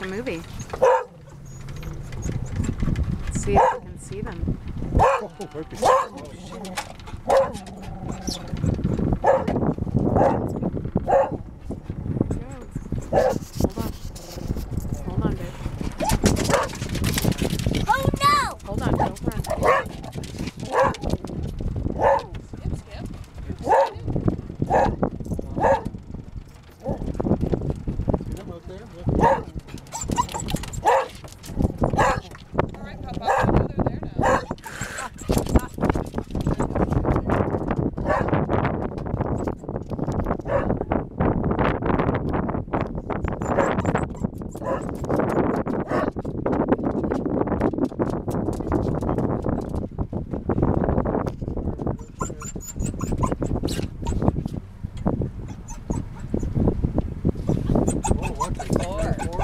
a movie. Let's see if we can see them. Oh, Whoa, what's a car?